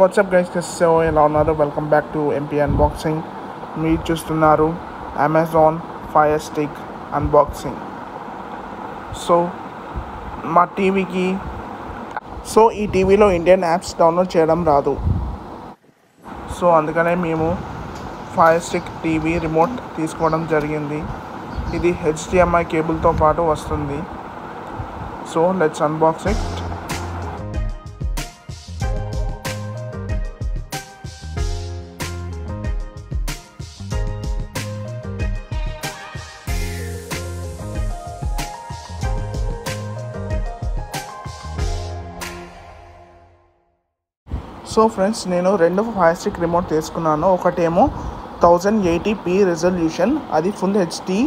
WhatsApp guys so ఎలా ఉన్నారు welcome back to MP unboxing మీరు చూస్తున్నారు Amazon fire stick unboxing so మా టీవీకి సో ఈ టీవీలో ఇండియన్ యాప్స్ డౌన్లోడ్ చేయడం రాదు. సో అందుకనే మేము ఫైర్ స్టిక్ టీవీ రిమోట్ తీసుకోవడం జరిగింది. ఇది హెచ్డిఎంఐ కేబుల్తో పాటు వస్తుంది. So let's unbox it so friends నేను రెండు ఫాస్టిక్ స్టిక్ రిమోట్ తీసుకున్నాను. ఒకటేమో థౌజండ్ ఎయిటీ పీ రెజల్యూషన్ అది ఫుల్ హెచ్డి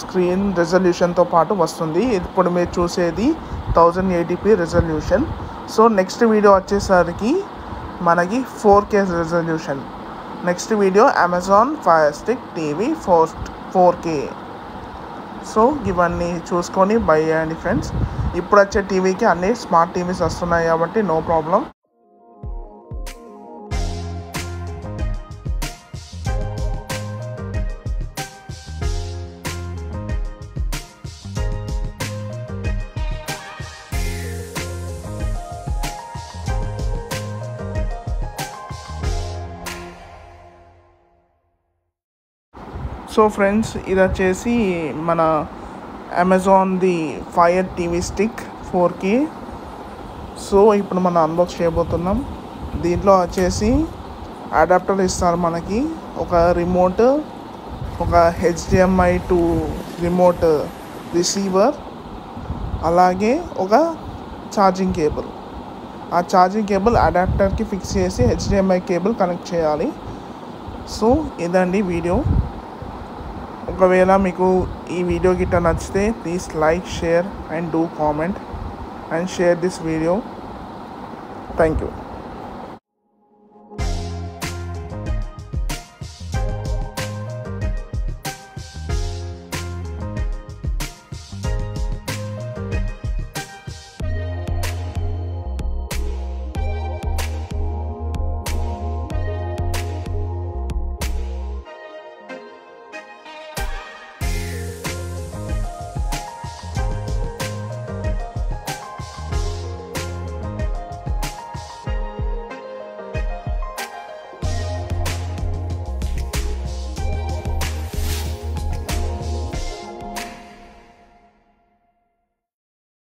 స్క్రీన్ రెజల్యూషన్తో పాటు వస్తుంది. ఇప్పుడు మీరు చూసేది thousand eighty P resolution so next video వచ్చేసరికి మనకి four K resolution next video Amazon fire stick TV four four K so ఇవన్నీ చూసుకొని బై చేయండి ఫ్రెండ్స్ ఇప్పుడు వచ్చే టీవీకి అన్ని స్మార్ట్ టీవీస్ వస్తున్నాయి కాబట్టి నో ప్రాబ్లం సో ఫ్రెండ్స్ ఇది వచ్చేసి మన అమెజాన్ది fire TV stick four K so ఇప్పుడు మనం అన్బాక్స్ చేయబోతున్నాం. దీంట్లో వచ్చేసి అడాప్టర్ ఇస్తారు మనకి. ఒక రిమోట్ ఒక హెచ్డిఎంఐ టు రిమోట్ రిసీవర్ అలాగే ఒక ఛార్జింగ్ కేబుల్ ఆ ఛార్జింగ్ కేబుల్ అడాప్టర్కి ఫిక్స్ చేసి హెచ్డిఎంఐ కేబుల్ కనెక్ట్ చేయాలి. సో ఇదండి వీడియో. ఒకవేళ మీకు ఈ వీడియో గిట్ట నచ్చితే please like share and do comment and share this video thank you